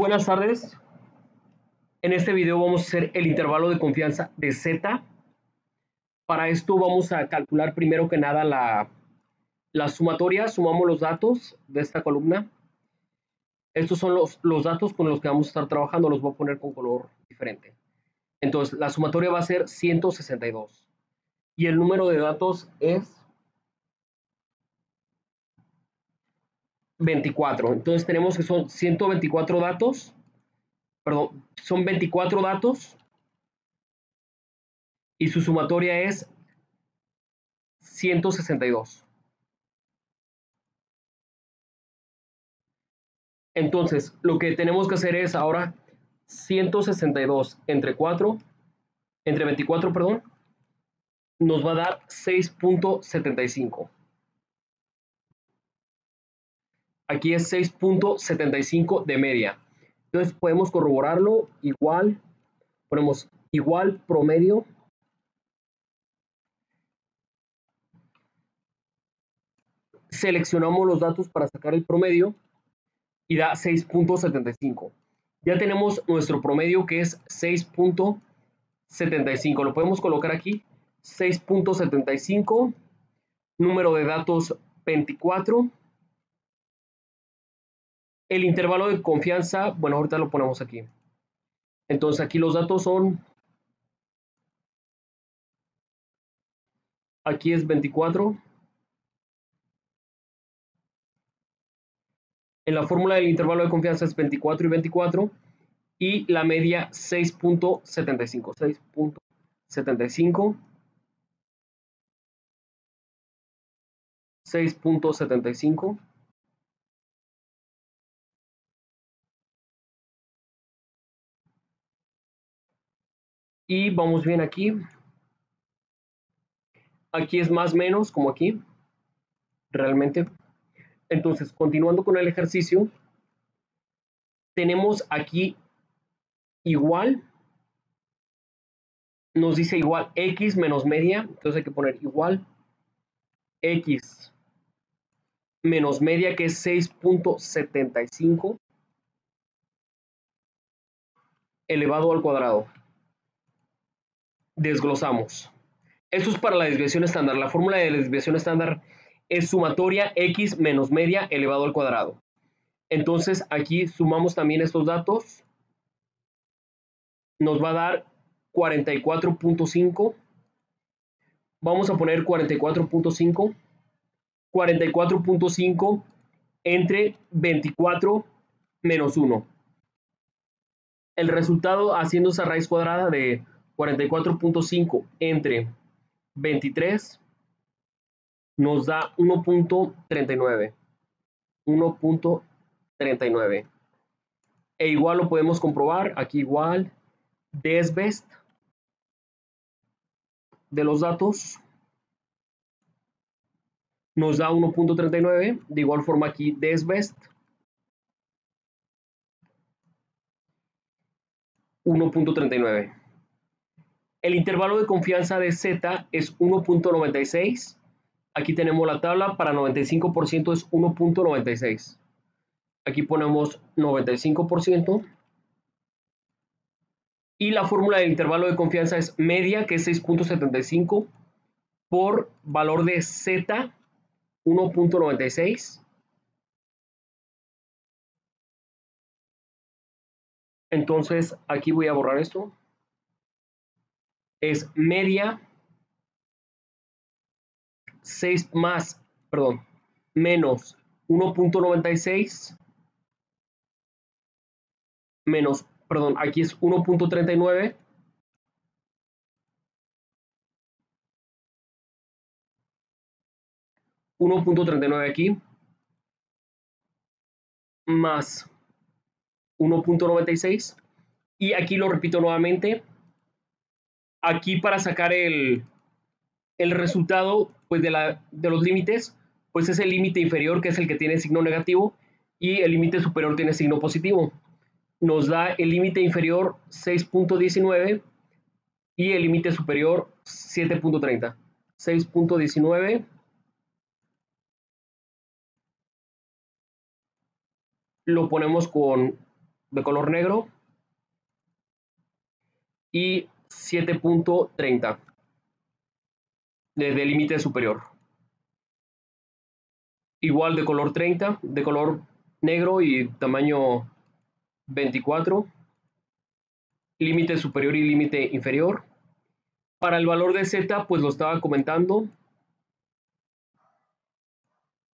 buenas tardes. En este video vamos a hacer el intervalo de confianza de Z. Para esto vamos a calcular primero que nada la, la sumatoria. Sumamos los datos de esta columna. Estos son los, los datos con los que vamos a estar trabajando. Los voy a poner con color diferente. Entonces, la sumatoria va a ser 162. Y el número de datos es 24. Entonces tenemos que son 124 datos. Perdón, son 24 datos. Y su sumatoria es 162. Entonces, lo que tenemos que hacer es ahora 162 entre 4, entre 24, perdón, nos va a dar 6.75. Aquí es 6.75 de media. Entonces podemos corroborarlo igual, ponemos igual promedio. Seleccionamos los datos para sacar el promedio y da 6.75. Ya tenemos nuestro promedio que es 6.75. Lo podemos colocar aquí. 6.75. Número de datos 24 el intervalo de confianza, bueno, ahorita lo ponemos aquí. Entonces aquí los datos son, aquí es 24. En la fórmula del intervalo de confianza es 24 y 24 y la media 6.75. 6.75. 6.75. Y vamos bien aquí. Aquí es más menos, como aquí. Realmente. Entonces, continuando con el ejercicio, tenemos aquí igual. Nos dice igual x menos media. Entonces hay que poner igual x menos media, que es 6.75 elevado al cuadrado desglosamos. Esto es para la desviación estándar. La fórmula de la desviación estándar es sumatoria x menos media elevado al cuadrado. Entonces aquí sumamos también estos datos. Nos va a dar 44.5. Vamos a poner 44.5. 44.5 entre 24 menos 1. El resultado haciendo esa raíz cuadrada de 44.5 entre 23 nos da 1.39. 1.39. E igual lo podemos comprobar. Aquí igual. Desbest de los datos nos da 1.39. De igual forma aquí desbest 1.39. El intervalo de confianza de Z es 1.96. Aquí tenemos la tabla, para 95% es 1.96. Aquí ponemos 95%. Y la fórmula del intervalo de confianza es media, que es 6.75, por valor de Z, 1.96. Entonces, aquí voy a borrar esto es media 6 más, perdón, menos 1.96 menos, perdón, aquí es 1.39 1.39 aquí más 1.96 y aquí lo repito nuevamente aquí para sacar el, resultado pues de, la, de los límites, pues es el límite inferior que es el que tiene signo negativo y el límite superior tiene signo positivo. Nos da el límite inferior 6.19 y el límite superior 7.30. 6.19 lo ponemos con de color negro y 7.30 de límite superior. Igual de color 30, de color negro y tamaño 24. Límite superior y límite inferior. Para el valor de Z, pues lo estaba comentando.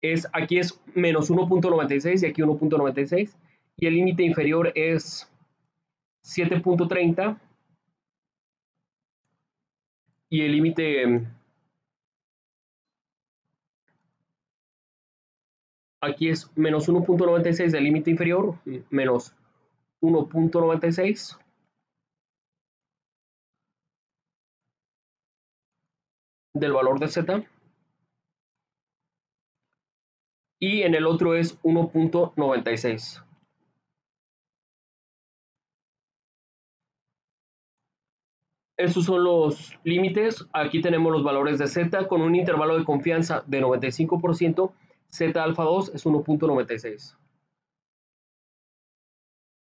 Es, aquí es menos 1.96 y aquí 1.96. Y el límite inferior es 7.30. Y el límite aquí es menos 1.96 del límite inferior, menos 1.96 del valor de z y en el otro es 1.96. Estos son los límites. Aquí tenemos los valores de z con un intervalo de confianza de 95%. Z alfa 2 es 1.96.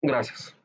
Gracias.